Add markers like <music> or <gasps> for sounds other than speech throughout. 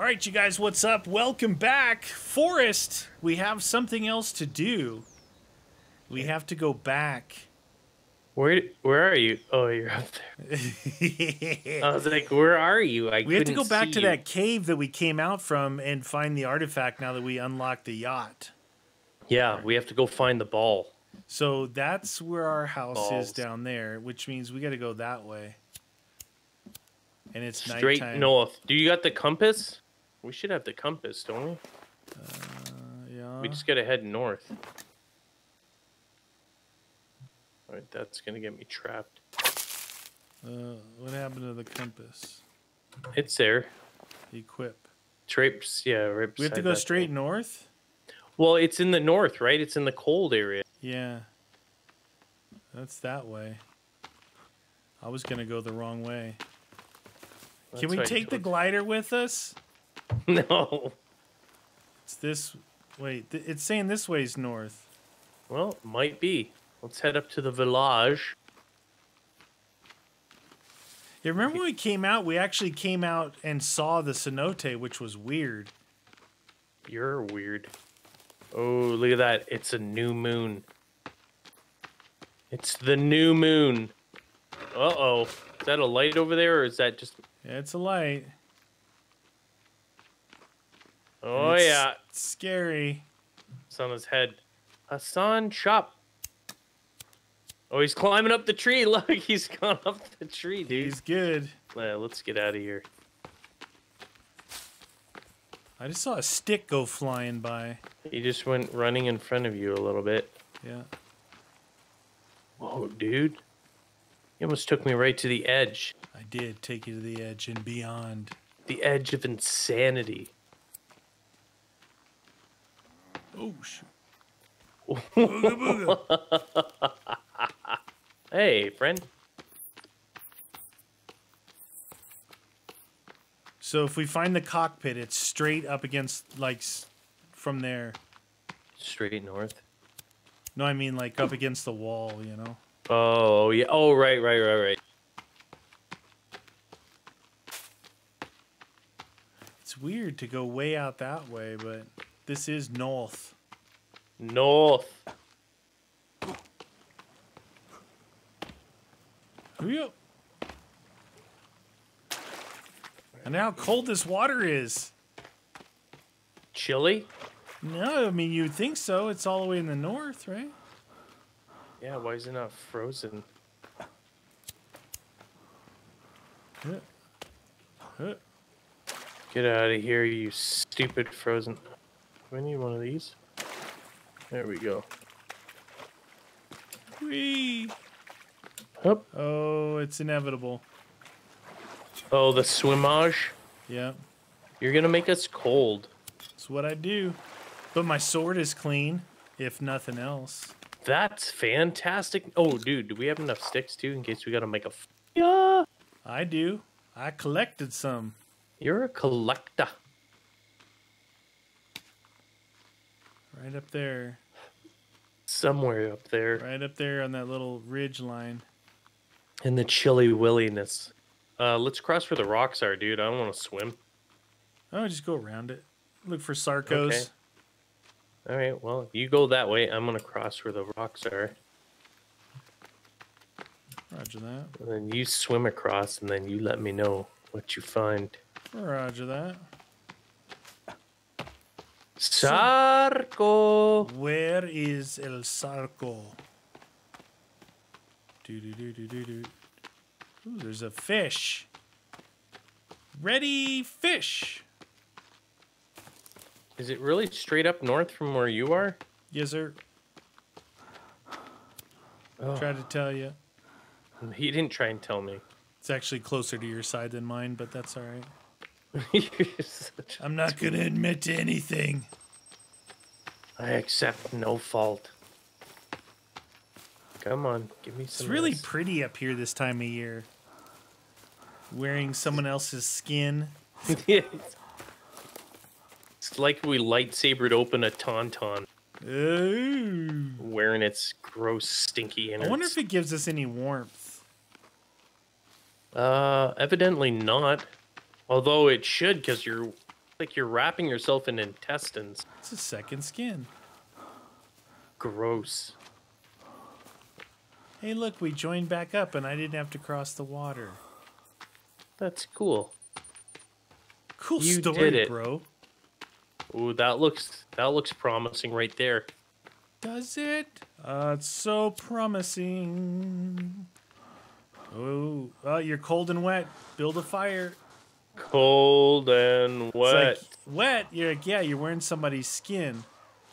All right, you guys, what's up? Welcome back. Forest, we have something else to do. We have to go back. Where where are you? Oh, you're up there. <laughs> I was like, where are you? I we have to go back to you. that cave that we came out from and find the artifact now that we unlocked the yacht. Yeah, we have to go find the ball. So that's where our house Balls. is down there, which means we got to go that way. And it's Straight nighttime. north. Do you got the compass? We should have the compass, don't we? Yeah. We just gotta head north. All right, that's gonna get me trapped. Uh, what happened to the compass? It's there. Equip. Trapes, yeah, right. We have to go straight thing. north? Well, it's in the north, right? It's in the cold area. Yeah. That's that way. I was going to go the wrong way. That's Can we take the glider with us? <laughs> No. It's this. Wait, th- it's saying this way's north. Well, might be. Let's head up to the village. Yeah, remember when we came out? We actually came out and saw the cenote, which was weird. You're weird. Oh, look at that. It's a new moon. It's the new moon. Uh oh. Is that a light over there or is that just. Yeah, it's a light. Oh, It's yeah. Scary. It's on his head. Hassan Chop. Oh, he's climbing up the tree. <laughs> Look, he's gone up the tree, dude. He's good. Yeah, let's get out of here. I just saw a stick go flying by. He just went running in front of you a little bit. Yeah. Whoa, dude. He almost took me right to the edge. I did take you to the edge and beyond. The edge of insanity. Oh, shoot. Booga <laughs> booga. Hey, friend. So if we find the cockpit, it's straight up against, like, from there. Straight north. No, I mean, like, up against the wall, you know? Oh, yeah. Oh, right, right, right, right. It's weird to go way out that way, but this is north. North. Yep. And how cold this water is. Chilly? No, I mean, you'd think so. It's all the way in the north, right? Yeah, why is it not frozen? Get out of here, you stupid frozen. Do I need one of these? There we go. Whee! Hup. Oh, it's inevitable. Oh, the swimmage? Yep. You're gonna make us cold. That's what I do. But my sword is clean, if nothing else. That's fantastic. Oh, dude, do we have enough sticks too in case we gotta make a? F- yeah. I do. I collected some. You're a collector. Right up there. Somewhere up there Right up there on that little ridge line. in the chilly williness. Uh, let's cross where the rocks are, dude. I don't want to swim. Oh, just go around it. Look for Sarcos. Okay. All right. Well, you go that way. I'm gonna cross where the rocks are, Roger that. and then you swim across, and then you let me know what you find. Roger that. Sarco. Where is El Sarco? Do do do do do do. Ooh, there's a fish. Ready fish. Is it really straight up north from where you are? Yes, sir. Oh, Tried to tell you. he didn't try and tell me. It's actually closer to your side than mine, but that's all right. <laughs> You're such a- I'm not going to admit to anything. I accept no fault. Come on, give me some. It's really this. pretty up here this time of year. Wearing someone else's skin. <laughs> Yeah, it's- It's like we lightsabered open a tauntaun, Ooh. wearing its gross, stinky innards. I wonder if it gives us any warmth. Uh, evidently not. Although it should, because you're like you're wrapping yourself in intestines. It's a second skin. Gross. Hey, look, we joined back up, and I didn't have to cross the water. That's cool. Cool You story, did it. bro. Ooh, that looks that looks promising right there. Does it? Uh, it's so promising. Oh, uh, you're cold and wet. Build a fire. Cold and wet. like wet. You're like, yeah, you're wearing somebody's skin.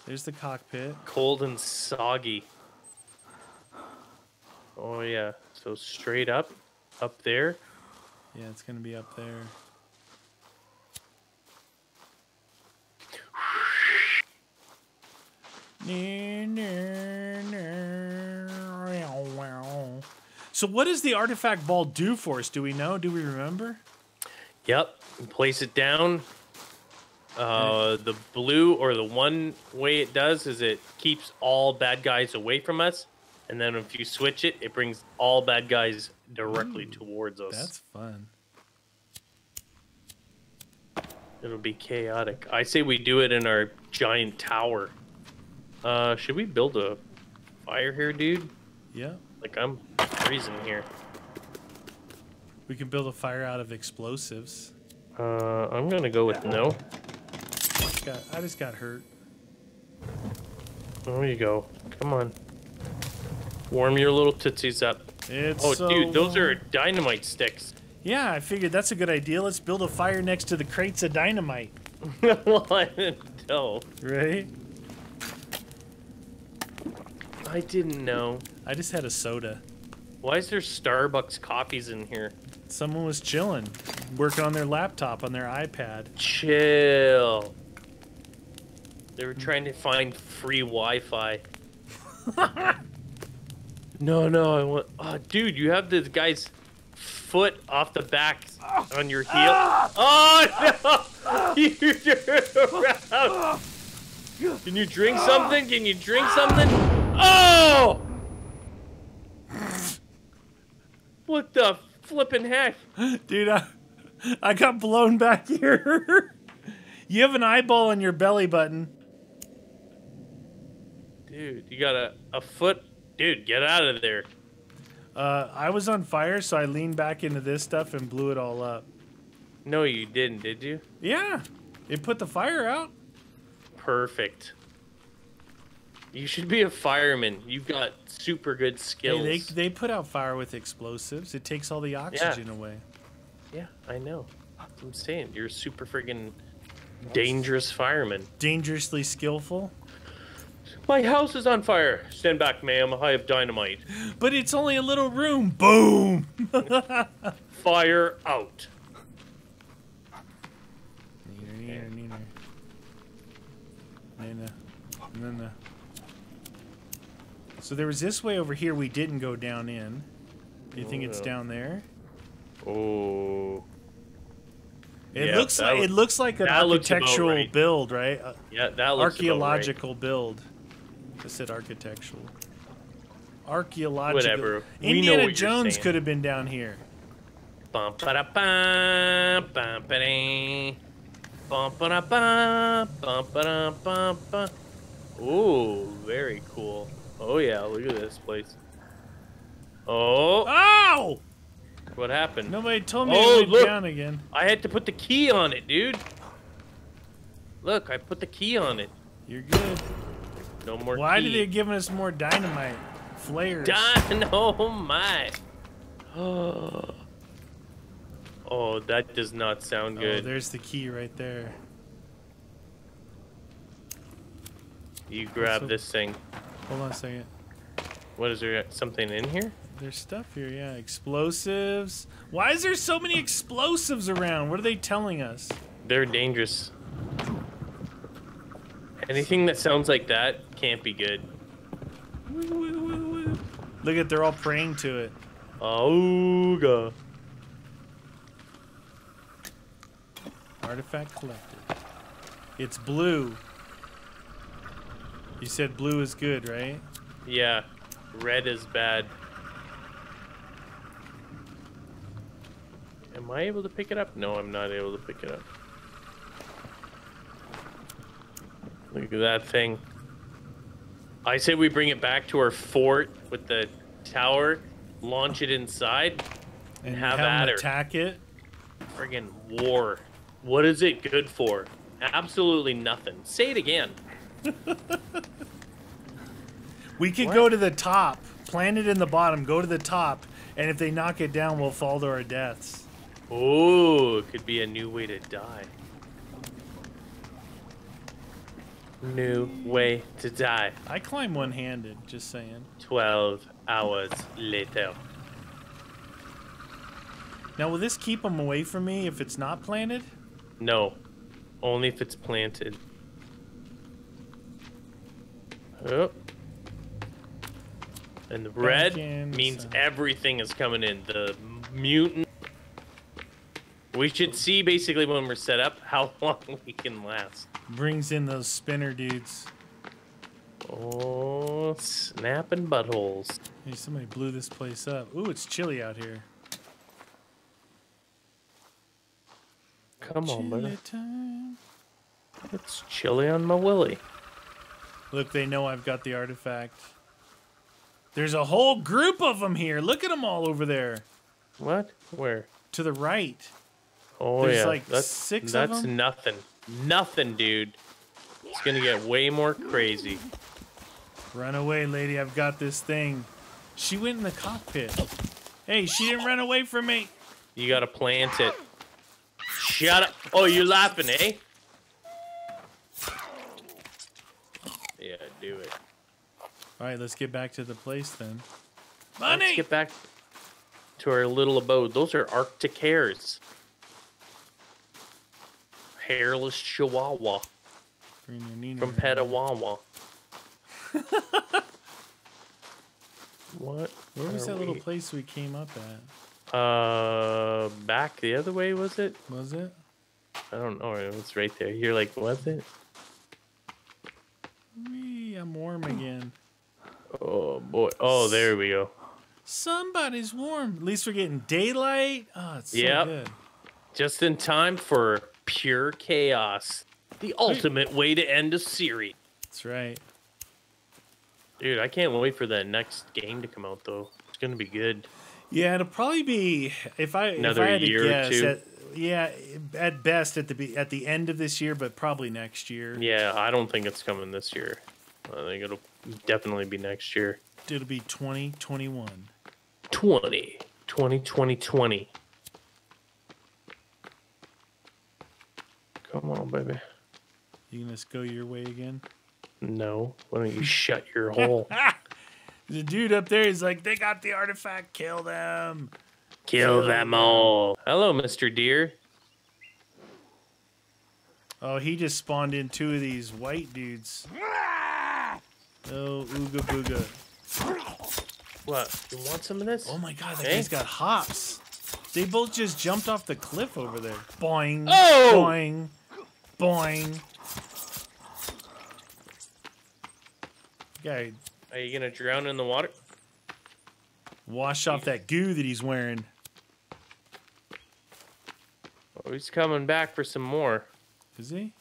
There's the cockpit. Cold and soggy. Oh yeah. So straight up, up there. Yeah, it's gonna be up there. So what does the artifact ball do for us? Do we know? Do we remember? Yep. Place it down. Uh, the blue or the one way it does is it keeps all bad guys away from us, and then if you switch it, it brings all bad guys directly towards us. That's fun. It'll be chaotic. I say we do it in our giant tower. Uh, should we build a fire here, dude? Yeah. Like I'm freezing here. We can build a fire out of explosives. Uh, I'm gonna go with no. I just got hurt. There you go. Come on. Warm your little tootsies up. It's Oh, so dude, those are dynamite sticks. Yeah, I figured that's a good idea. Let's build a fire next to the crates of dynamite. well, I didn't know. Right? I didn't know. I just had a soda. Why is there Starbucks coffees in here? Someone was chilling, working on their laptop, on their iPad. Chill. They were trying to find free Wi-Fi. <laughs> no, no, I want. Oh, dude, you have this guy's foot off the back on your heel. <laughs> Oh no! <laughs> You around. Can you drink something? Can you drink something? Oh! What the flippin' heck? Dude, I, I got blown back here. <laughs> you have an eyeball on your belly button. Dude, you got a, a foot. Dude, get out of there. Uh, I was on fire, so I leaned back into this stuff and blew it all up. No, you didn't, did you? Yeah, it put the fire out. Perfect. You should be a fireman. You've got super good Hey, skills. they, they put out fire with explosives. It takes all the oxygen away. Yeah, I know. I'm saying you're a super friggin' dangerous fireman. Dangerously skillful. My house is on fire. Stand back, ma'am. I have dynamite. <gasps> But it's only a little room. Boom! <laughs> Fire out. Neener, neener, neener. Neener, neener. So there was this way over here we didn't go down in. Do you think it's Oh. down there? Oh. It Yeah, looks like it looks like an that looks about architectural right. build, right? Uh, Yeah, that looks like archaeological build. I said architectural. Archaeological. Whatever. Indiana what Jones could have been down here. Bum ba da bum bum ba dee. Bum ba da bum bum ba da bum ba. Ooh, very cool. Oh yeah, look at this place. Oh, Ow! what happened? Nobody told me Oh, it look. down again. I had to put the key on it, dude. Look, I put the key on it. You're good. No more Why key. did they give us more dynamite? Flares. Dynamite. <laughs> Oh, <gasps> oh, that does not sound Oh, good. there's the key right there. you grab so- this thing. Hold on a second. What is there? Something in here? There's stuff here, yeah. Explosives. Why is there so many explosives around? What are they telling us? They're dangerous. Anything that sounds like that can't be good. Look at they're all praying to it. Auga. Artifact collected. It's blue. You said blue is good, right? Yeah, red is bad. Am I able to pick it up? No, I'm not able to pick it up. Look at that thing. I say we bring it back to our fort with the tower, launch it inside, And Have have, at her. attack it. friggin' war. What is it good for? Absolutely nothing. Say it again. <laughs> We could What? go to the top, plant it in the bottom, go to the top, and if they knock it down, we'll fall to our deaths. Oh, it could be a new way to die. New way to die. I climb one-handed, just saying. 12 hours later. Now, will this keep them away from me if it's not planted? No, only if it's planted. Oh. And the red means everything is coming in. The mutant. We should see basically when we're set up how <laughs> long we can last. Brings in those spinner dudes. Oh, snapping buttholes. Hey, somebody blew this place up. Ooh, it's chilly out here. Come on, Chilly brother. time. It's chilly on my willy. Look, they know I've got the artifact. There's a whole group of them here. Look at them all over there. What? Where? To the right. Oh There's yeah, like that's six of them. that's nothing. Nothing, dude. It's gonna get way more crazy. Run away, lady. I've got this thing. She went in the cockpit. Hey, she didn't run away from me. You gotta plant it. Shut up! Oh, you're laughing, eh? Yeah, do it. All right, let's get back to the place then. Money. Let's get back to our little abode. Those are Arctic hares. Hairless Chihuahua from Petawawa. <laughs> what? Where was that little place we came up at? Uh, back the other way was it? Was it? I don't know. It was right there. You're like, was it? Me, I'm warm again. Oh boy. Oh, there we go. Somebody's warm. At least we're getting daylight. Oh, it's so Yep. good. Just in time for pure chaos. The hmm. ultimate way to end a series. That's right. Dude, I can't wait for that next game to come out though. It's gonna be good. Yeah, it'll probably be if I Another if I had year or to guess. two? At, yeah, at best at the at the end of this year, but probably next year. Yeah, I don't think it's coming this year. I think it'll definitely be next year. It'll be 2021. 20. 20, 20, 20. Come on, baby. You gonna just go your way again? No. Why don't you shut your hole? <laughs> The dude up there is like, they got the artifact. Kill them. Kill them all. Hello, Mr. Deer. Oh, he just spawned in two of these white dudes. Ah! Oh, ooga booga. What? You want some of this? Oh my god, that guy's got hops. They both just jumped off the cliff over there. Boing. Oh! Boing. Boing. Guy, Are you gonna drown in the water? wash off that goo that he's wearing. Oh, he's coming back for some more. Is he?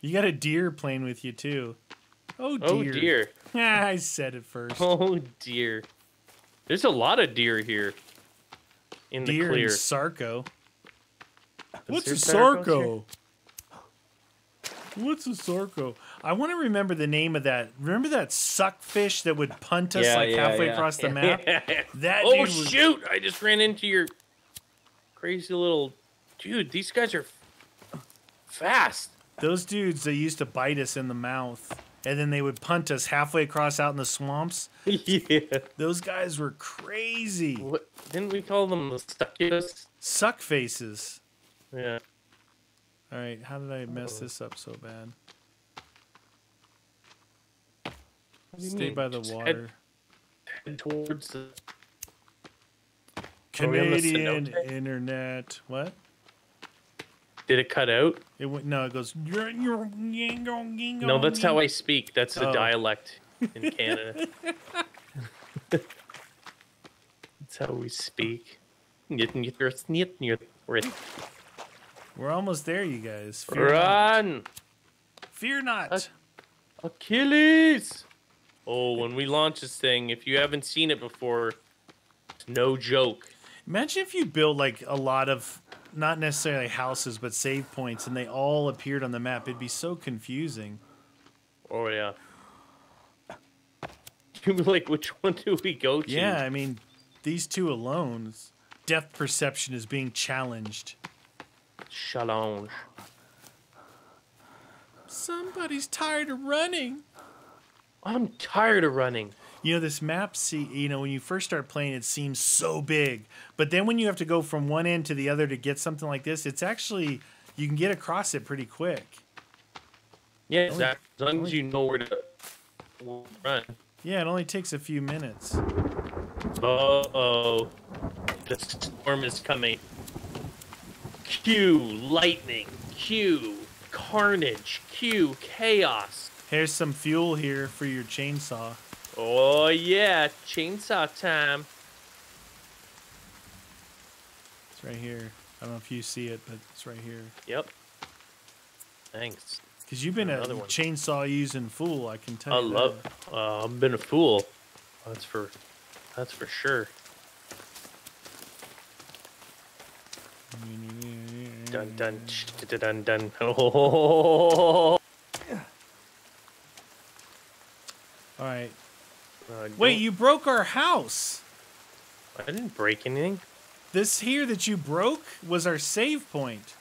You got a deer playing with you too. Oh, oh dear. Oh dear. <laughs> I said it first. Oh dear. There's a lot of deer here. In the deer clear. and Sarco. What's a there Sarcos Sarco? What's a Sarco? I want to remember the name of that. Remember that suckfish that would punt us Yeah, like yeah, halfway yeah. across the <laughs> map? That oh was, shoot! I just ran into your crazy little dude. These guys are fast. those dudes that used to bite us in the mouth, and then they would punt us halfway across out in the swamps. <laughs> yeah. Those guys were crazy. What didn't we call them the succubus? Suck faces. Yeah. All right, how did I mess Uh-oh. this up so bad? What do you Stay mean? by the Just water. Head towards the. Canadian oh, internet. What? Did it cut out? It went no. It goes. No, No, that's how I speak. That's the Oh. dialect in <laughs> Canada. <laughs> that's how we speak. We're almost there, you guys. Fear not. Run! Fear not. Achilles! Oh, when we launch this thing, if you haven't seen it before, it's no joke. Imagine if you build like a lot of not necessarily houses but save points and they all appeared on the map. It'd be so confusing. Oh yeah. <laughs> You like which one do we go to? Yeah, I mean, these two alone, depth perception is being challenged. Challenge. Somebody's tired of running. I'm tired of running. You know, this map, see, you know, when you first start playing, it seems so big. But then when you have to go from one end to the other to get something like this, it's actually, you can get across it pretty quick. Yeah, exactly. As long as you know where to run. Yeah, it only takes a few minutes. Uh oh. The storm is coming. q lightning. q carnage. q chaos. Here's some fuel here for your chainsaw. Oh yeah, chainsaw time. It's right here. I don't know if you see it, but it's right here. Yep. Thanks. Because you've been a one. chainsaw using fool, I can tell I you. love. Uh, I've been a fool. That's for. That's for sure. Dun dun dun dun. Oh. <laughs> All right. Wait, you broke our house. I didn't break anything. This here that you broke was our save point.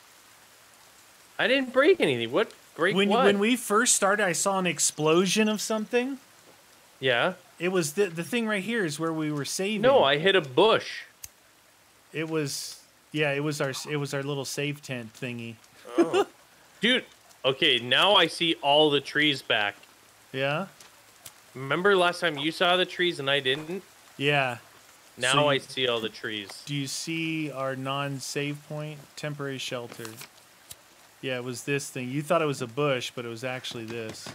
I didn't break anything. What break when what? when we first started, I saw an explosion of something. yeah. It was the the thing right here is where we were saving. No, I hit a bush. It was yeah. It was our it was our little save tent thingy. Oh. <laughs> Dude. Okay, now I see all the trees back. Yeah. Remember last time you saw the trees and I didn't? Yeah. Now So I see all the trees. Do you see our non-save point temporary shelter? Yeah, it was this thing. You thought it was a bush, but it was actually this.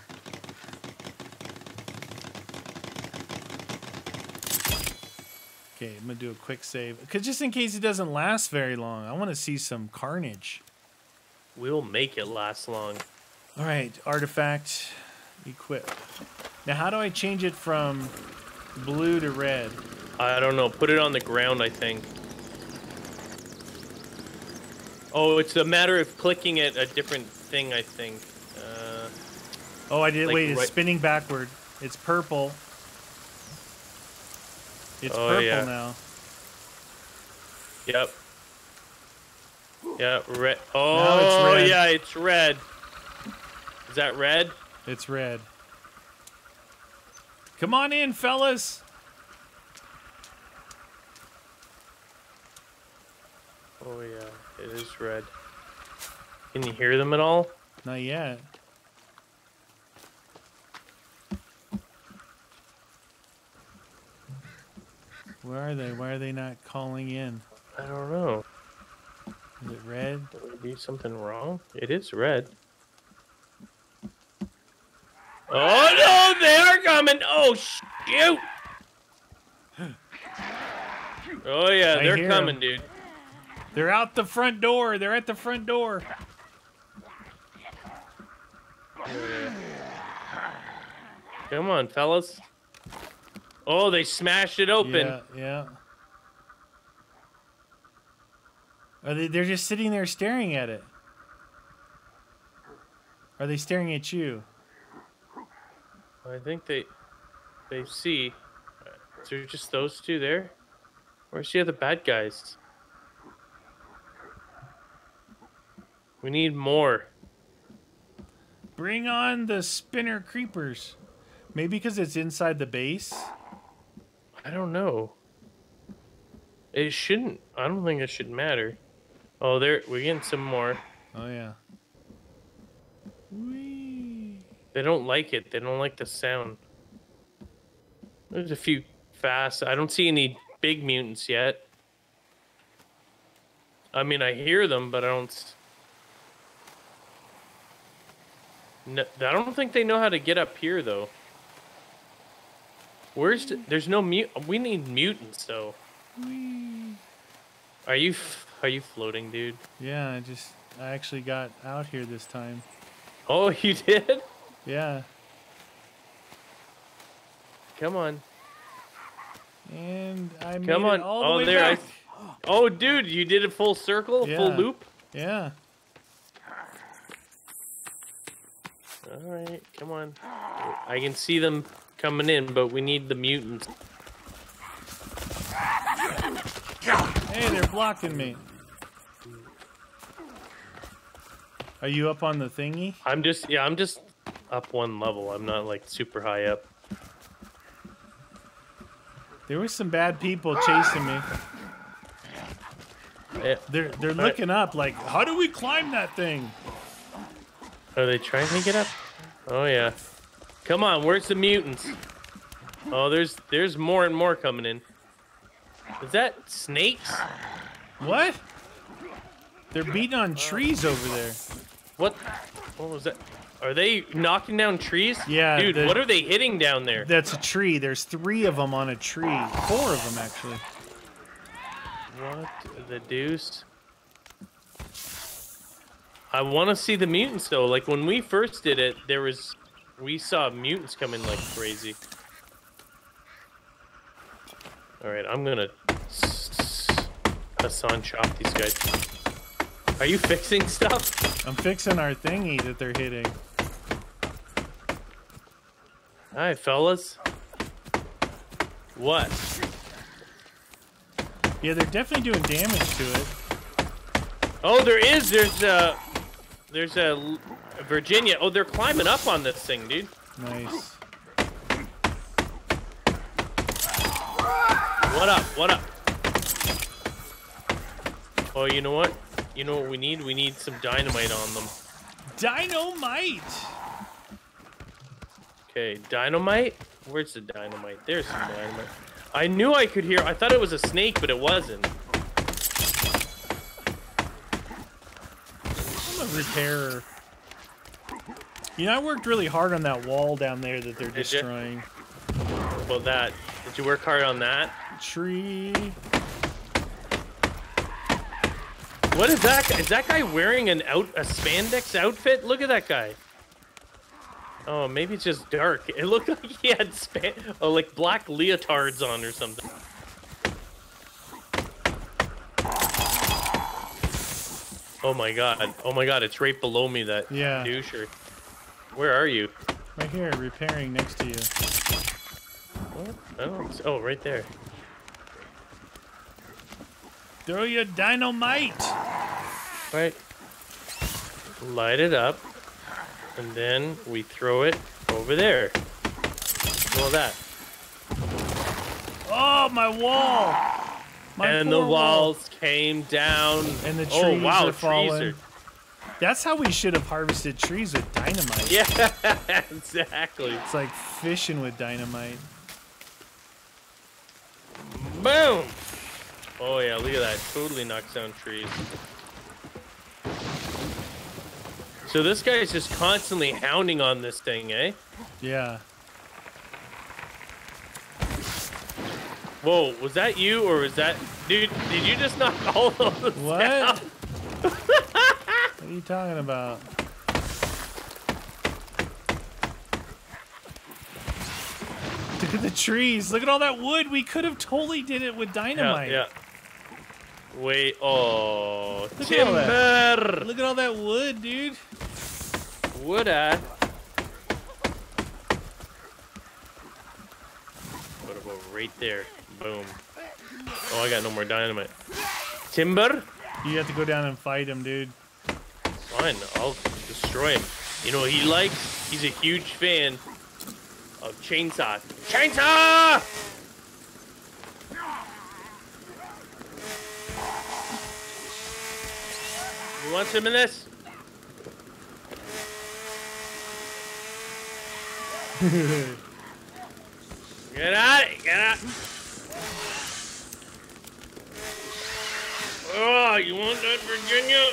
Okay, I'm gonna do a quick save, cause just in case it doesn't last very long, I want to see some carnage. We'll make it last long. All right, artifact, equip. Now, how do I change it from blue to red? I don't know. Put it on the ground, I think. Oh, it's a matter of clicking at a different thing, I think. Uh, Oh, I did. Like wait, it's right- spinning backward. It's purple. It's Oh, purple yeah. now. yep. Yeah, red. Oh, it's red. yeah, it's red. Is that red? It's red. Come on in, fellas. Oh, yeah, it is red. Can you hear them at all? Not yet. Where are they? Why are they not calling in? I don't know. Is it red? Maybe something wrong? It is red. Oh no, they are coming! Oh shoot! Oh yeah, I they're coming, coming, 'em. dude. They're out the front door. They're at the front door. Come on, fellas. Oh, they smashed it open. Yeah, yeah. Are they? They're just sitting there staring at it. Are they staring at you? I think they they see. Uh, is there just those two there? Where's the other bad guys? We need more. Bring on the spinner creepers. Maybe because it's inside the base. I don't know. It shouldn't. I don't think it should matter. Oh, there we're getting some more. Oh yeah. Whee. They don't like it. They don't like the sound. There's a few fast. I don't see any big mutants yet. I mean, I hear them, but I don't. No, I don't think they know how to get up here, though. Where's the, there's no mute? We need mutants, though. Whee. Are you f- are you floating, dude? Yeah, I just I actually got out here this time. Oh, <laughs> you did? Yeah. Come on. And I made Come it on. all the oh, way there. I- back. Oh, dude, you did a full circle, full loop. Yeah. All right, come on. I can see them coming in, but we need the mutants. Hey, they're blocking me. Are you up on the thingy? I'm just, yeah, I'm just up one level. I'm not like super high up. There were some bad people chasing me. Eh, They're they're looking up like, how do we climb that thing? Are they trying to get up? Oh yeah. Come on, where's the mutants? Oh, there's there's more and more coming in. Is that snakes? What? They're beating on trees over there. What? What was that? Are they knocking down trees? Yeah, Dude, the- what are they hitting down there? That's a tree. There's three of them on a tree. Four of them actually. What the deuce? I want to see the mutants though. Like when we first did it, there was we saw mutants coming like crazy. All right, I'm gonna Hassan chop these guys. Are you <laughs> fixing stuff? I'm fixing our thingy that they're hitting. Hi, fellas. What? Yeah, they're definitely doing damage to it. Oh, there is. There's a. There's a L- Virginia. Oh, they're climbing up on this thing, dude. Nice. What up? What up? Oh, you know what? You know what we need? We need some dynamite on them. Dynamite! Okay, dynamite? Where's the dynamite? There's some dynamite. I knew I could hear. I thought it was a snake, but it wasn't. I'm a repairer. You know, I worked really hard on that wall down there that they're ya? destroying. How About that. Did you work hard on that? Tree. What is that? Is that guy wearing an out a spandex outfit? Look at that guy. Oh, maybe it's just dark. It looked like he had span oh, like black leotards on or something. Oh my god. Oh my god, it's right below me that Yeah. doucher. Where are you? Right here, repairing next to you. What? Oh, oh, oh, right there. Throw your dynamite! Right. Light it up. And then we throw it over there. All that. Oh, my wall! My and the poor wall. walls came down. And the oh trees wow, are falling. trees That's how we should have harvested trees with dynamite. <laughs> Yeah, exactly. It's like fishing with dynamite. Boom. Oh yeah, look at that. Totally knocks down trees. So this guy is just constantly hounding on this thing, eh? Yeah. Whoa, was that you or was that dude? Did you just knock all of those What? down? <laughs> What are you talking about? Look at the trees. Look at all that wood. We could have totally did it with dynamite. yeah. Wait, oh, Look at that. timber. Look at all that wood, dude. Would I? What about right there? Boom. Oh, I got no more dynamite. Timber? You have to go down and fight him, dude. Fine, I'll destroy him. You know what he likes? He's a huge fan of chainsaw. Chainsaw! You want some of this? <laughs> Get out! Get out! Oh, you want that, Virginia?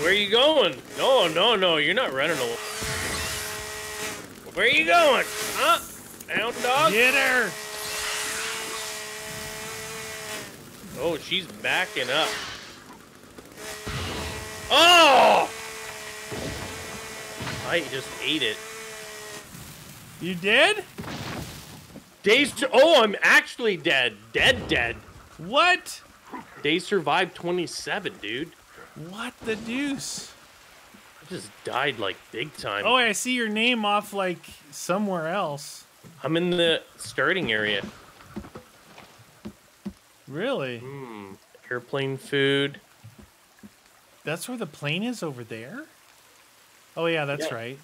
Where are you going? No, no, no, you're not running away. Where are you going? Huh? Hound dog? Get her! Oh, she's backing up. Oh! I just ate it. You did? Days. To, oh, I'm actually dead. Dead, dead. What? They survived 27, dude. What the deuce? I just died like big time. Oh, I see your name off like somewhere else. I'm in the starting area. Really? Hmm. Airplane food. That's where the plane is over there? Oh yeah, that's Yeah. right.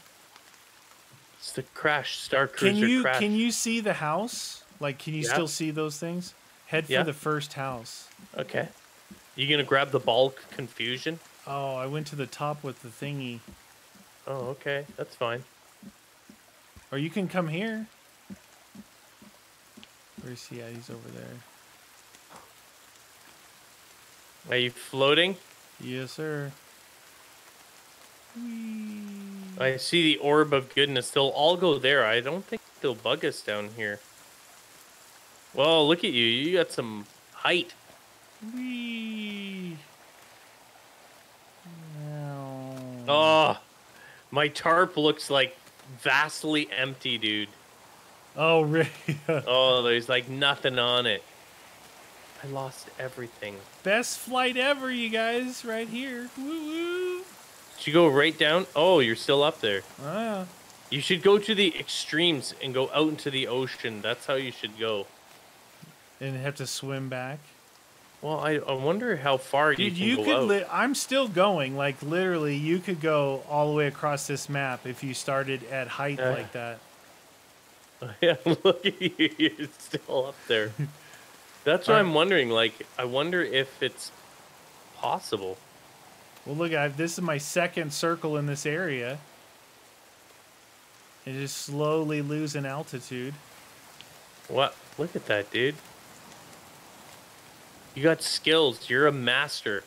It's the crash. Star Cruiser Can you crash. can you see the house? Like can you Yeah. still see those things? Head for Yeah. the first house. Okay. You gonna grab the bulk confusion? Oh, I went to the top with the thingy. Oh, okay. That's fine. Or you can come here. Where's he at? He's over there. Are you floating? Yes, sir. Hmm. I see the orb of goodness. They'll all go there. I don't think they'll bug us down here. Well, look at you. You got some height. Whee! Oh, my tarp looks like vastly empty, dude. Oh, <laughs> really? Oh, there's like nothing on it. I lost everything. Best flight ever, you guys, right here. Woo woo. You go right down? Oh, you're still up there. Ah, You should go to the extremes and go out into the ocean. That's how you should go. and have to swim back. Well, I, I wonder how far you Dude, can you go could. Li- I'm still going. Like literally, you could go all the way across this map if you started at height Uh. like that. <laughs> yeah, look at you. You're still up there. <laughs> That's what. I'm wondering. Like, I wonder if it's possible. Well, look, I, this is my second circle in this area. It just slowly losing altitude. What? Look at that, dude. You got skills. You're a master.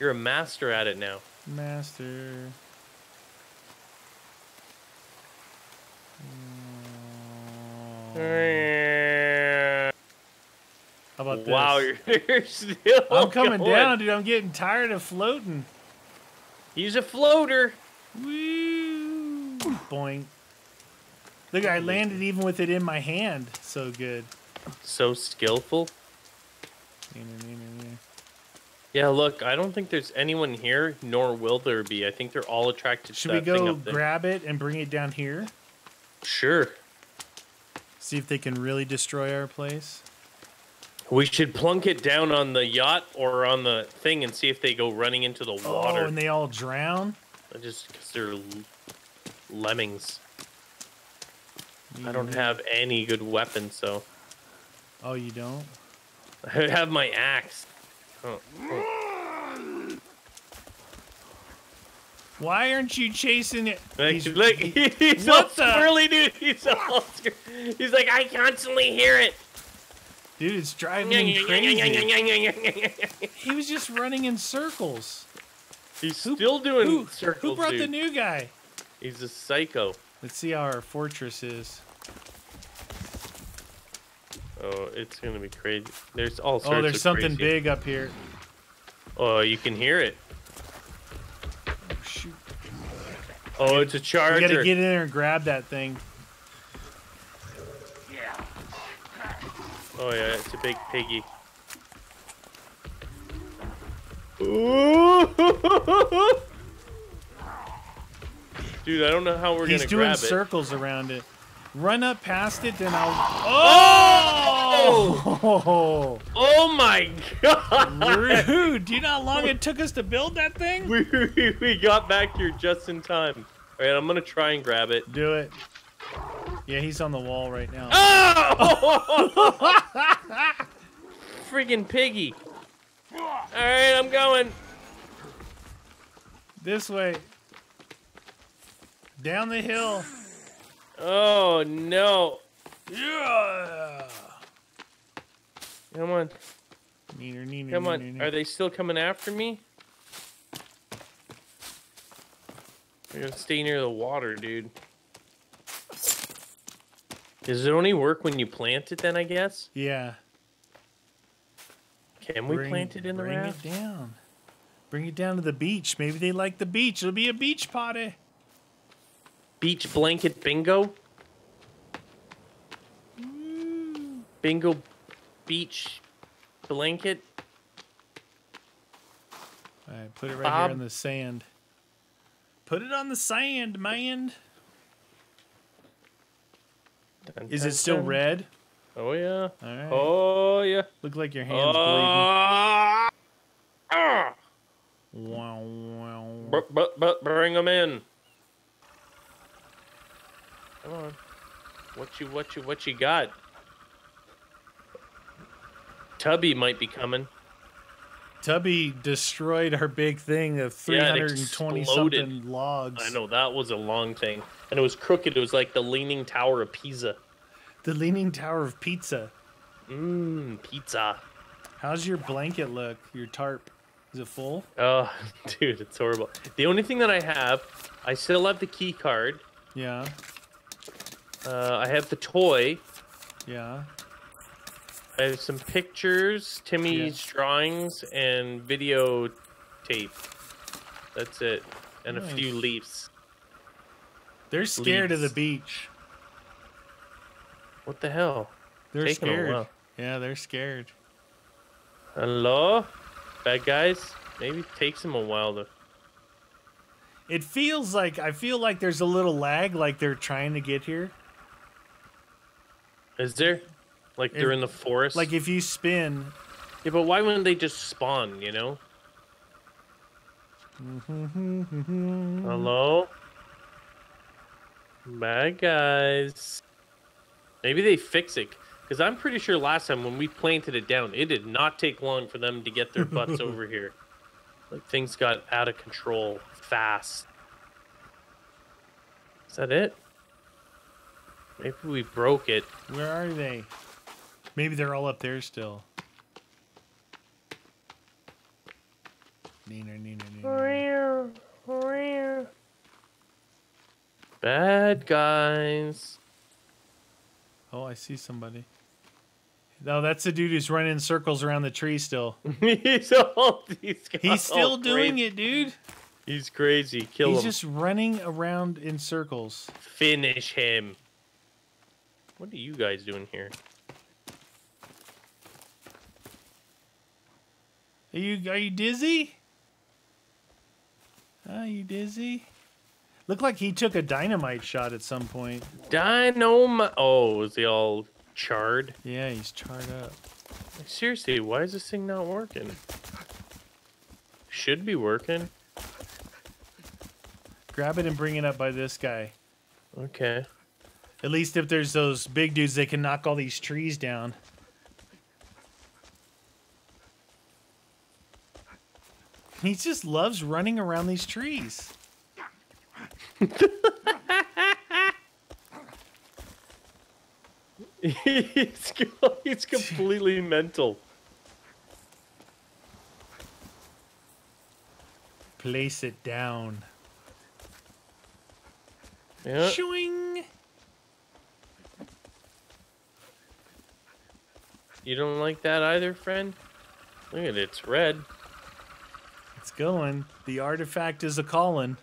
You're a master at it now. Master. wow, How about this? you're, <laughs> you're still. I'm coming going. down, dude. I'm getting tired of floating. He's a floater. Woo! Boing. Look, I landed even with it in my hand. So good. So skillful. Yeah, look, I don't think there's anyone here, nor will there be. I think they're all attracted Should to we that thing go up there. grab it and bring it down here? Sure. See if they can really destroy our place. We should plunk it down on the yacht or on the thing and see if they go running into the oh, water. Oh, and they all drown? Just because they're lemmings. I don't mm-hmm. have any good weapons, so Oh, you don't? <laughs> I have my axe. Oh, oh. Why aren't you chasing it? Like, He's- <laughs> look, he- he's all the- dude. He's all <laughs> He's like, I constantly hear it. Dude, it's driving him crazy. He was just running in circles. He's still doing Who, circles, who brought the new guy? He's a psycho. Let's see how our fortress is. Oh, it's gonna be crazy. There's all oh, sorts of Oh, there's of something crazy- big up here. Oh, you can hear it. Oh, shoot. Oh, it's a We charger. gotta get in there and grab that thing. Oh yeah, it's a big piggy. <laughs> Dude, I don't know how we're He's gonna grab it. He's doing circles around it. Run up past it, then I'll. Oh! Oh! Oh my god! Rude! Do you know how long it took us to build that thing? we, <laughs> we, we got back here just in time. All right, I'm gonna try and grab it. Do it. Yeah, he's on the wall right now. Oh! <laughs> Freaking piggy! All right, I'm going. This way. Down the hill. Oh no! Yeah. Come on, Neener, neener, come on. neener. Are they still coming after me? I gotta stay near the water, dude. Does it only work when you plant it? Then I guess. Yeah. Can we Bring- plant it in the bring raft? it down. Bring it down to the beach. Maybe they like the beach. It'll be a beach party. Beach blanket bingo. Bingo beach blanket. All right, put it right Bob. here in the sand. Put it on the sand, man. Dun, Is dun, it still dun. red? Oh yeah. All right. Oh yeah. Look like your hands bleeding. Ah! Ah! Wow, wow. But, but, but bring them in. Come on. What you what you what you got? Tubby might be coming. Tubby destroyed our big thing of 320 exploded. something logs. I know that was a long thing, and it was crooked. It was like the Leaning Tower of Pisa. The Leaning Tower of Pizza. Mmm, pizza. How's your blanket look? Your tarp? Is it full? Oh, <laughs> dude, it's horrible. The only thing that I have, I still have the key card. Yeah, Uh, I have the toy. yeah. I have some pictures, Timmy's drawings, and video tape. That's it. And a few Nice. leaves. They're scared of the beach. What the hell? They're Taking scared. Yeah, they're scared. Hello? Bad guys? Maybe it takes them a while to. It feels like I feel like there's a little lag, like they're trying to get here. Is there? Like they're in the forest? Like if you spin, yeah, but why wouldn't they just spawn, you know? Mm-hmm. Hello? Bad guys. Maybe they fix it. Because I'm pretty sure last time when we planted it down, it did not take long for them to get their butts <laughs> over here. Like things got out of control fast. Is that it? Maybe we broke it. where are they? Maybe they're all up there still. Neener, neener, neener. Bad guys. Oh, I see somebody. No, that's the dude who's running in circles around the tree still. <laughs> he's all, he's, He's still doing crazy. it, dude. He's crazy. Kill He's him. He's just running around in circles. Finish him. What are you guys doing here? Are you are you dizzy? Are you dizzy? Looked like he took a dynamite shot at some point. Dynamite. Oh, is he all charred? Yeah, he's charred up. Seriously, why is this thing not working? Should be working. Grab it and bring it up by this guy. Okay. At least if there's those big dudes, they can knock all these trees down. He just loves running around these trees. he's, <laughs> he's completely mental. Place it down. Yeah. Shwing. You don't like that either, friend? Look at it, it's red. It's going. The artifact is a calling.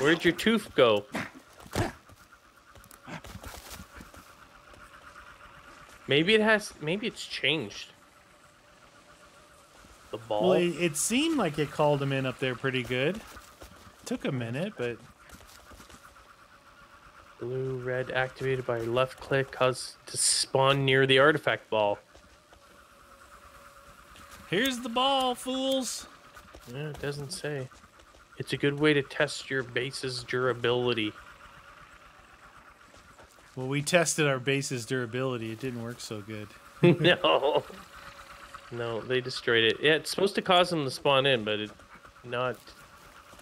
Where'd your tooth go? Maybe it has. Maybe it's changed. The ball. Well, it, it seemed like it called him in up there pretty good. Took a minute, but Blue, red, activated by left click, cause to spawn near the artifact ball. here's the ball, fools. Yeah, it doesn't say. It's a good way to test your base's durability. Well, we tested our base's durability. It didn't work so good. <laughs> <laughs> no. No, they destroyed it. Yeah, it's supposed to cause them to spawn in, but it's not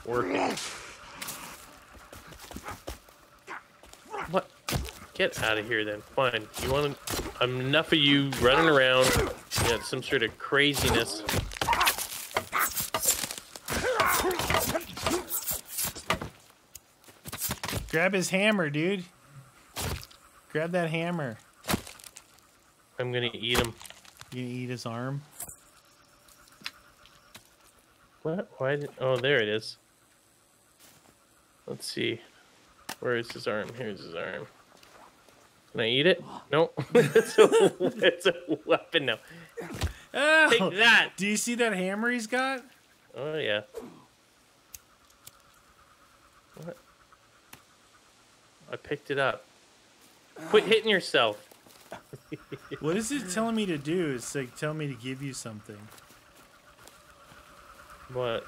working. Get out of here then. Fine. You want to... I'm enough of you running around. Yeah, some sort of craziness. Grab his hammer, dude. Grab that hammer. I'm gonna eat him. You gonna eat his arm? What? Why did? Oh, there it is. Let's see. Where is his arm? Here's his arm. Can I eat it? <gasps> No. <laughs> it's, a, it's a weapon now. Oh, Take that. do you see that hammer he's got? Oh yeah. What? I picked it up. Quit hitting yourself. <laughs> What is it telling me to do? It's like telling me to give you something. What?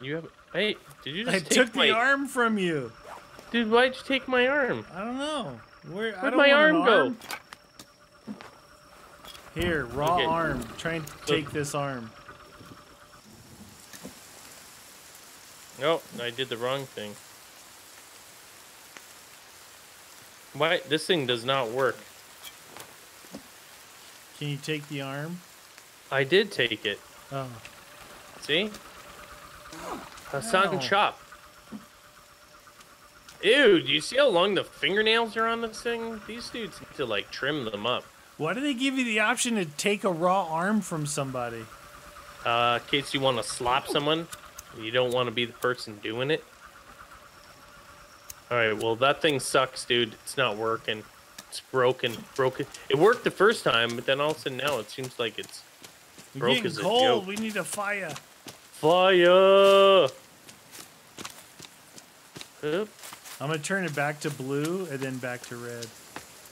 You have? Hey, did you just I take took my the arm from you. Dude, why'd you take my arm? I don't know. Where? I Where'd don't my an arm go? Here, raw Okay. arm. Try and take this arm. No, I did the wrong thing. Why? This thing does not work. Can you take the arm? I did take it. Oh, See? Hassan Ow. Chop. Ew, do you see how long the fingernails are on this thing? These dudes need to like trim them up. why do they give you the option to take a raw arm from somebody? Uh, in case you want to slap someone, you don't want to be the person doing it. Alright, well, that thing sucks, dude. It's not working. It's broken. Broken. It worked the first time, but then all of a sudden now it seems like it's We're Broke as a cold. joke. We need a fire. fire. Oop. I'm gonna turn it back to blue and then back to red.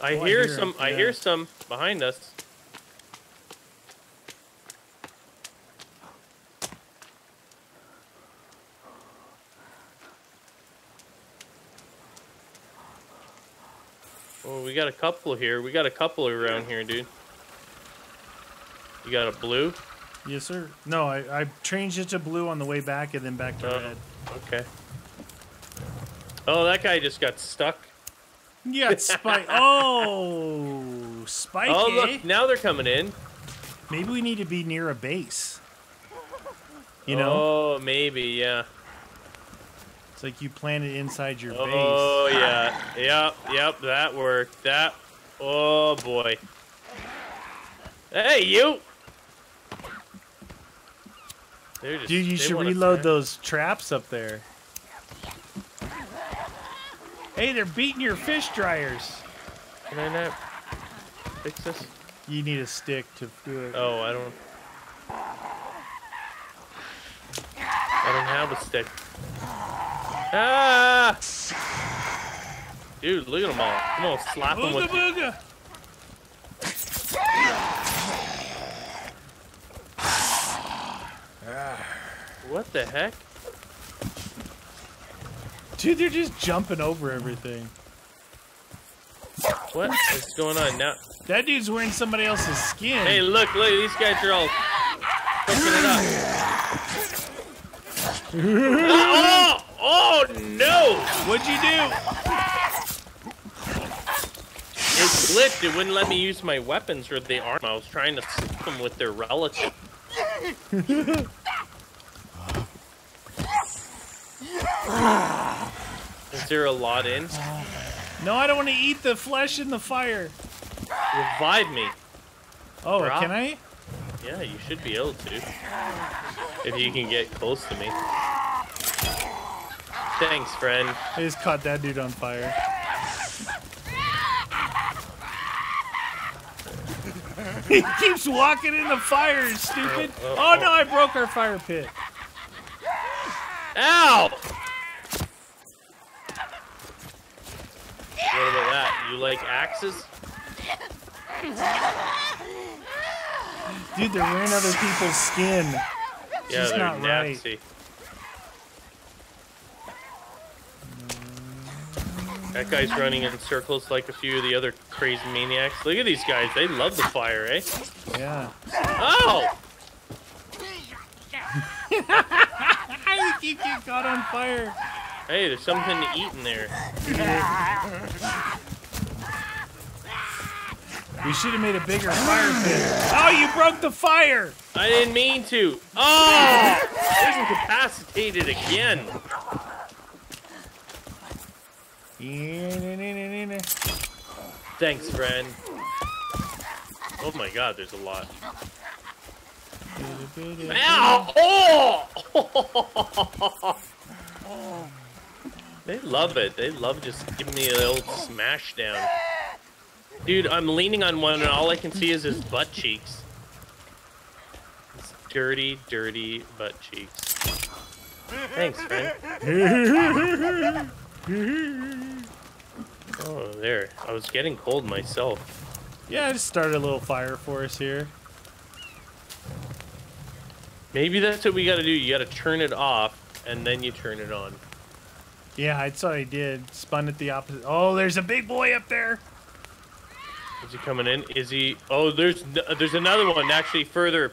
I Oh, I hear hear some. I yeah. hear some behind us. Oh, we got a couple here. We got a couple around here, dude. You got a blue? Yes, sir. No, I, I changed it to blue on the way back and then back to Oh. red. Okay. Oh, that guy just got stuck. You <laughs> oh, got spike. oh, spiky. Oh, look, eh? now they're coming in. Maybe we need to be near a base. You know, Oh, maybe, yeah. it's like you plant it inside your oh, base. Oh yeah, yep, yep, that worked. That, oh boy. Hey, you! Just. Dude, you should reload those traps up there. Hey, they're beating your fish dryers. Can I not fix this? You need a stick to do it. Oh, I don't. I don't have a stick. Ah! Dude, look at them all. Come on, slap them Booga with. booga. What the heck? Dude, they're just jumping over everything. What is going on now? That dude's wearing somebody else's skin. Hey, look, look, these guys are all it up. <laughs> oh, oh no! What'd you do? It glitched. It wouldn't let me use my weapons or the arm. I was trying to slap them with their relative. <laughs> Is there a lot in? No, I don't want to eat the flesh in the fire. Revive me. Oh, Brah. can I? Yeah, you should be able to. If you can get close to me. Thanks, friend. I just caught that dude on fire. <laughs> he keeps walking in the fire, stupid. Oh, Oh, oh, oh. no, I broke our fire pit. Ow! What about that? You like axes? Dude, they're wearing other people's skin. Yeah, just they're not right. nasty. That guy's running in circles like a few of the other crazy maniacs. Look at these guys. They love the fire, eh? Yeah. Oh! you keep getting caught on fire. Hey, there's something to eat in there. <laughs> We should have made a bigger fire pit. Oh, you broke the fire. I didn't mean to. Oh! He's incapacitated again. Thanks, friend. Oh my god, there's a lot. Ow! Oh! <laughs> they love it. They love just giving me a old smash down. Dude, I'm leaning on one and all I can see is his butt cheeks. His dirty, dirty butt cheeks. Thanks, friend. <laughs> Oh, there. I was getting cold myself. Yeah, I just started a little fire for us here. Maybe that's what we gotta do. You gotta turn it off, and then you turn it on. Yeah, that's what I did. Spun it the opposite. Oh, there's a big boy up there. Is he coming in? Is he? Oh, there's there's another one actually further.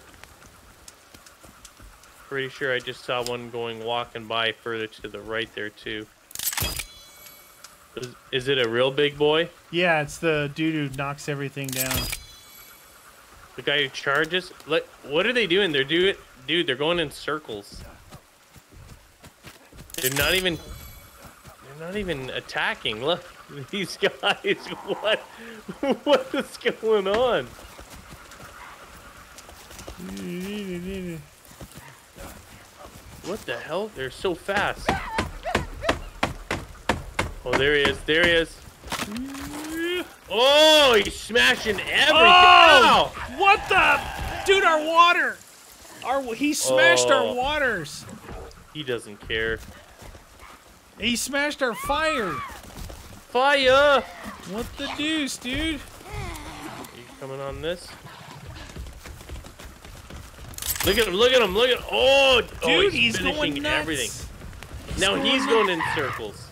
Pretty sure I just saw one going walking by further to the right there too. Is, is it a real big boy? Yeah, it's the dude who knocks everything down. The guy who charges? Like, what are they doing? They're doing, dude. They're going in circles. They're not even. They're not even attacking. Look, <laughs> these guys. What? What is going on? What the hell? They're so fast. Oh, there he is. There he is. Oh, he's smashing everything. Oh! Ow! What the? Dude, our water! Our He smashed Oh. our waters. He doesn't care. He smashed our fire. Fire! What the deuce, dude? You coming on this? Look at him! Look at him! Look at him. oh, Dude, oh, he's, he's finishing going nuts. everything. Now he's going in circles.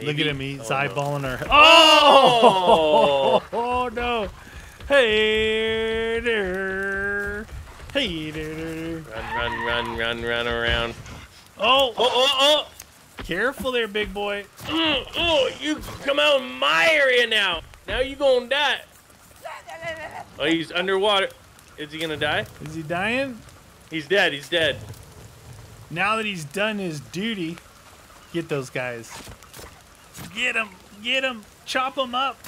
Look at him, he's oh, no. eyeballing our. Oh! Oh <laughs> no! Hey there! Hey there! Run, run, run, run, run around. Oh, Oh, oh, oh! careful there, big boy. oh! Mm, oh, you come out in my area now. Now you gonna die. Oh, he's underwater. Is he gonna die? Is he dying? He's dead. He's dead. Now that he's done his duty, get those guys. Get him! Get him! Chop him up!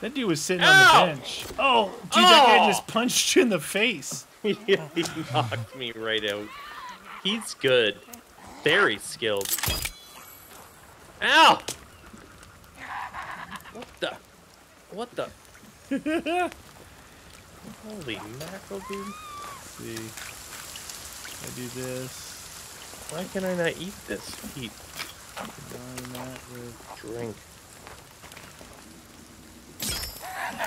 That dude was sitting Ow! on the bench. Oh, dude, that guy Oh! just punched you in the face. He knocked me right out. He's good. Very skilled. Ow! What the? What the? Holy mackerel, dude. see. I do this. Why can I not eat this? Eat. Combine that with Drink.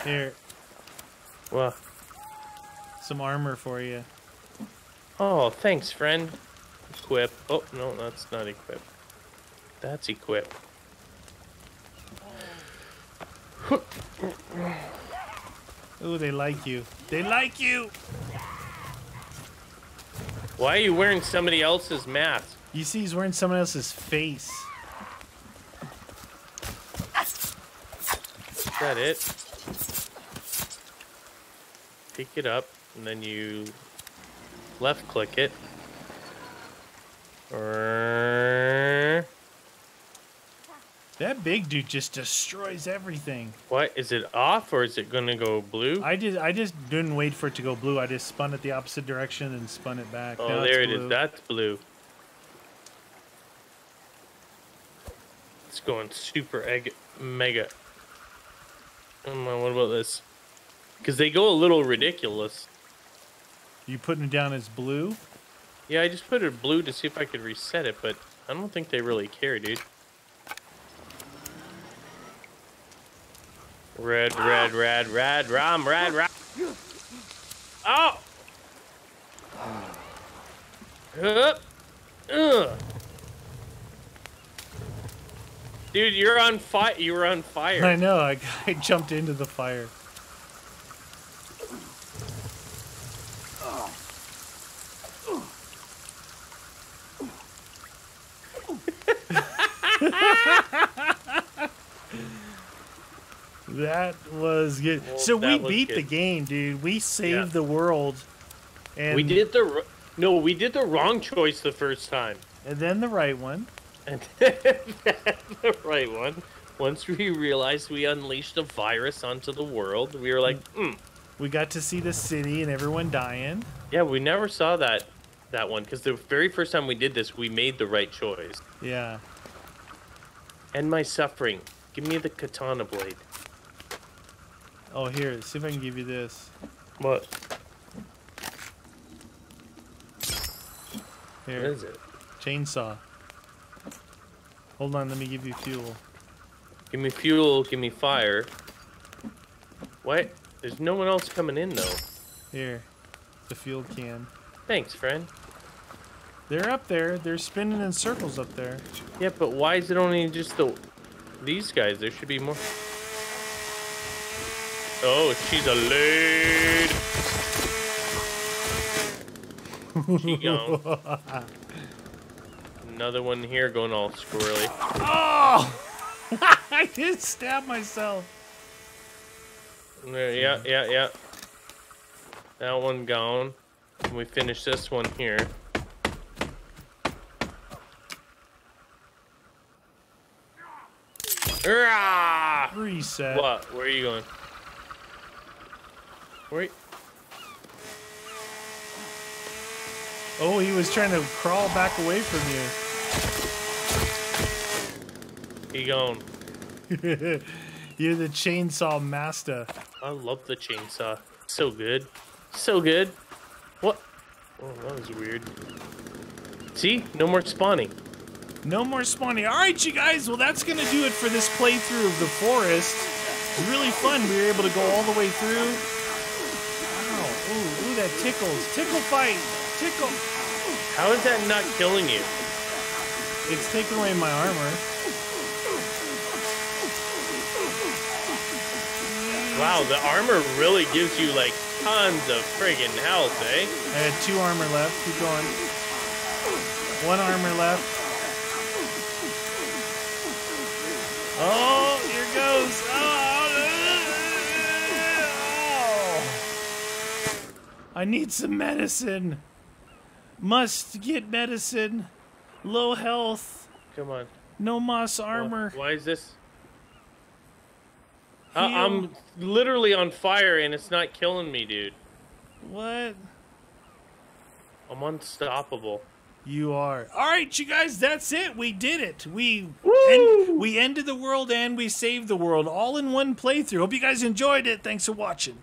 here. Well, Some armor for you. oh, thanks, friend. Equip. Oh, no, that's not equip. That's equip. Ooh, they like you. They like you. Why are you wearing somebody else's mask? You see, he's wearing someone else's face. Is that it? Pick it up, and then you left click it. That big dude just destroys everything. What is it off or is it gonna go blue? I did. I just didn't wait for it to go blue. I just spun it the opposite direction and spun it back. oh, Now there it is. That's blue. It's going super egg mega. Oh, Come on, what about this? Because they go a little ridiculous. You putting it down as blue? Yeah, I just put it blue to see if I could reset it, but I don't think they really care, dude. Red, red, red, red, ram, red, ram. Oh! Hup. Ugh. Dude, you're on fire. You were on fire. I know. I, <laughs> I jumped into the fire. That was good. Well, so we beat the game, dude. We saved Yeah. the world. And We did the no, we did the wrong choice the first time. And then the right one. And <laughs> then the right one. Once we realized we unleashed a virus onto the world, we were like, hmm. We got to see the city and everyone dying. Yeah, we never saw that that one because the very first time we did this, we made the right choice. Yeah. End my suffering. Give me the katana blade. Oh, here. See if I can give you this. What? What Here. is it? Chainsaw. Hold on. Let me give you fuel. Give me fuel. Give me fire. What? There's no one else coming in though. Here. The fuel can. Thanks, friend. They're up there. They're spinning in circles up there. Yeah, but why is it only just the these guys? There should be more. Oh, she's a lead. She <laughs> gone. Another one here going all squirrely. Oh! <laughs> I did stab myself. Uh, yeah, yeah, yeah. That one gone. And we finish this one here. Hurrah! Reset. What? Where are you going? Wait. Oh, he was trying to crawl back away from You going? <laughs> you. You're the chainsaw master. I love the chainsaw. So good. So good. What? Oh, that was weird. See? No more spawning. No more spawning. All right, you guys. Well, that's going to do it for this playthrough of the forest. It was really fun. We were able to go all the way through. Wow. Ooh, ooh, that tickles. Tickle fight. Tickle. How is that not killing you? It's taking away my armor. Wow, the armor really gives you like tons of friggin' health, eh? I had two armor left. Keep going. One armor left. Oh, here goes. Oh, I need some medicine. Must get medicine. Low health. Come on. No moss armor. Why is this? I- I'm literally on fire and it's not killing me, dude. What? I'm unstoppable. You are. All right, you guys, that's it. We did it. We we ended the world and we saved the world all in one playthrough. Hope you guys enjoyed it. Thanks for watching.